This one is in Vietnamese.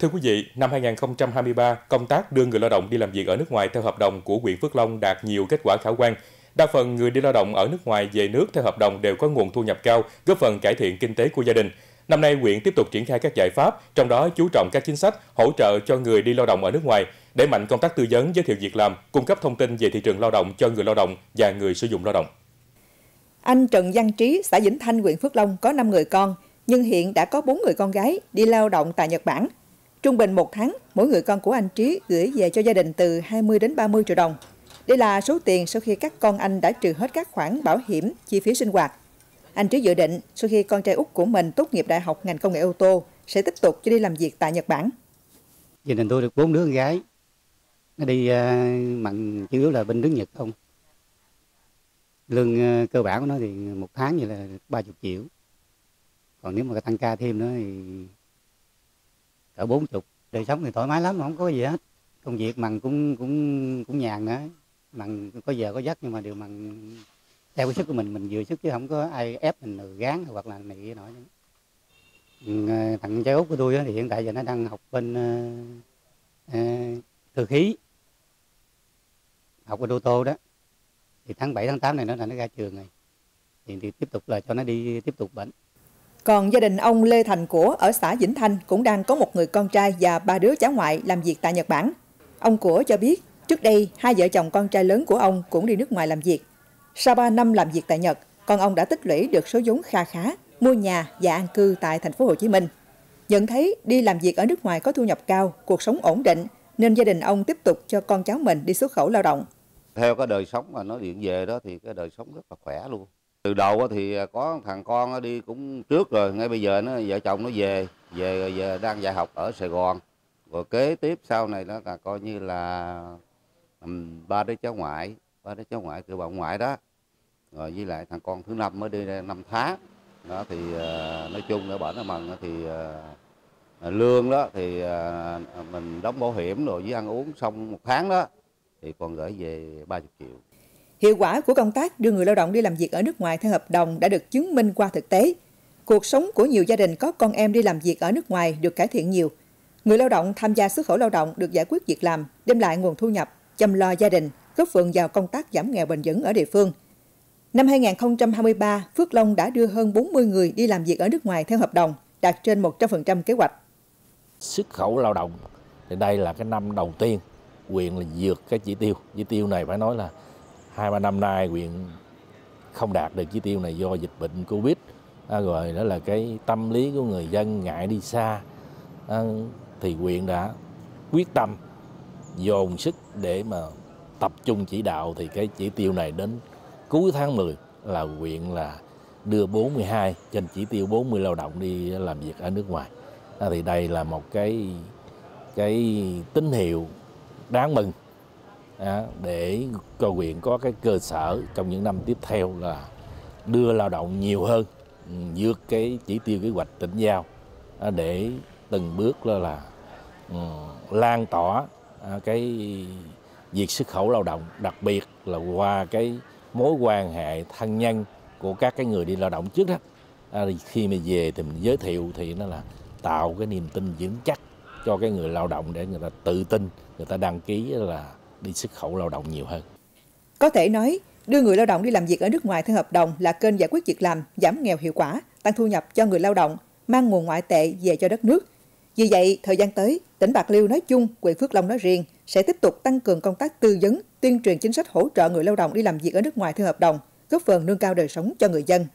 Thưa quý vị, năm 2023, công tác đưa người lao động đi làm việc ở nước ngoài theo hợp đồng của huyện Phước Long đạt nhiều kết quả khả quan. Đa phần người đi lao động ở nước ngoài về nước theo hợp đồng đều có nguồn thu nhập cao, góp phần cải thiện kinh tế của gia đình. Năm nay, huyện tiếp tục triển khai các giải pháp, trong đó chú trọng các chính sách hỗ trợ cho người đi lao động ở nước ngoài, đẩy mạnh công tác tư vấn giới thiệu việc làm, cung cấp thông tin về thị trường lao động cho người lao động và người sử dụng lao động. Anh Trần Văn Trí, xã Vĩnh Thanh, huyện Phước Long có 5 người con, nhưng hiện đã có 4 người con gái đi lao động tại Nhật Bản. Trung bình một tháng, mỗi người con của anh Trí gửi về cho gia đình từ 20 đến 30 triệu đồng. Đây là số tiền sau khi các con anh đã trừ hết các khoản bảo hiểm, chi phí sinh hoạt. Anh Trí dự định sau khi con trai út của mình tốt nghiệp đại học ngành công nghệ ô tô sẽ tiếp tục cho đi làm việc tại Nhật Bản. Gia đình tôi được bốn đứa con gái. Nó đi uh, mặn chủ yếu là bên nước Nhật không. Lương uh, cơ bản của nó thì một tháng như là 30 triệu. Còn nếu mà tăng ca thêm nữa thì cỡ bốn chục. Đời sống thì thoải mái lắm không có gì hết. Công việc mằng cũng cũng cũng nhàn nữa. Mằng có giờ có giấc nhưng mà điều mằng theo cái sức của mình mình vừa sức chứ không có ai ép mình gán hoặc là này kia nọ ờ, thằng trai út của tôi thì hiện tại giờ nó đang học bên uh, uh, thư khí. Học ở ô tô đó. Thì tháng 7 tháng 8 này nó là nó ra trường rồi. Thì, thì tiếp tục là cho nó đi tiếp tục bệnh còn gia đình ông Lê Thành Của ở xã Vĩnh Thanh cũng đang có một người con trai và ba đứa cháu ngoại làm việc tại Nhật Bản. Ông Của cho biết, trước đây hai vợ chồng con trai lớn của ông cũng đi nước ngoài làm việc. Sau 3 năm làm việc tại Nhật, con ông đã tích lũy được số vốn kha khá, mua nhà và an cư tại thành phố Hồ Chí Minh. Nhận thấy đi làm việc ở nước ngoài có thu nhập cao, cuộc sống ổn định, nên gia đình ông tiếp tục cho con cháu mình đi xuất khẩu lao động. Theo cái đời sống mà nó điện về đó thì cái đời sống rất là khỏe luôn từ đầu thì à, có thằng con đi cũng trước rồi ngay bây giờ nó vợ chồng nó về về giờ đang dạy học ở Sài Gòn. Rồi kế tiếp sau này nó là coi như là ba đứa cháu ngoại ba đứa cháu ngoại từ bà ngoại đó. Rồi với lại thằng con thứ năm mới đi ra năm tháng. Đó thì uh, nói chung ở bển ở mần thì uh, lương đó thì uh, mình đóng bảo hiểm rồi với ăn uống xong một tháng đó thì còn gửi về 30 triệu. Hiệu quả của công tác đưa người lao động đi làm việc ở nước ngoài theo hợp đồng đã được chứng minh qua thực tế. Cuộc sống của nhiều gia đình có con em đi làm việc ở nước ngoài được cải thiện nhiều. Người lao động tham gia xuất khẩu lao động được giải quyết việc làm, đem lại nguồn thu nhập, chăm lo gia đình, góp phần vào công tác giảm nghèo bền vững ở địa phương. Năm 2023, Phước Long đã đưa hơn 40 người đi làm việc ở nước ngoài theo hợp đồng, đạt trên 100% kế hoạch. Xuất khẩu lao động thì đây là cái năm đầu tiên quyền là vượt cái chỉ tiêu. Chỉ tiêu này phải nói là hai ba năm nay huyện không đạt được chỉ tiêu này do dịch bệnh covid. À, rồi đó là cái tâm lý của người dân ngại đi xa. À, thì huyện đã quyết tâm dồn sức để mà tập trung chỉ đạo thì cái chỉ tiêu này đến cuối tháng 10 là huyện là đưa 42 trên chỉ tiêu 40 lao động đi làm việc ở nước ngoài. À, thì đây là một cái cái tín hiệu đáng mừng để cho huyện có cái cơ sở trong những năm tiếp theo là đưa lao động nhiều hơn ừ, vượt cái chỉ tiêu kế hoạch tỉnh giao để từng bước là, là ừ, lan tỏa cái việc xuất khẩu lao động đặc biệt là qua cái mối quan hệ thân nhân của các cái người đi lao động trước đó. À, khi mà về thì mình giới thiệu thì nó là tạo cái niềm tin vững chắc cho cái người lao động để người ta tự tin người ta đăng ký là đi xuất khẩu lao động nhiều hơn. Có thể nói, đưa người lao động đi làm việc ở nước ngoài theo hợp đồng là kênh giải quyết việc làm, giảm nghèo hiệu quả, tăng thu nhập cho người lao động, mang nguồn ngoại tệ về cho đất nước. Vì vậy, thời gian tới, tỉnh Bạc Liêu nói chung, huyện Phước Long nói riêng sẽ tiếp tục tăng cường công tác tư vấn, tuyên truyền chính sách hỗ trợ người lao động đi làm việc ở nước ngoài theo hợp đồng, góp phần nâng cao đời sống cho người dân.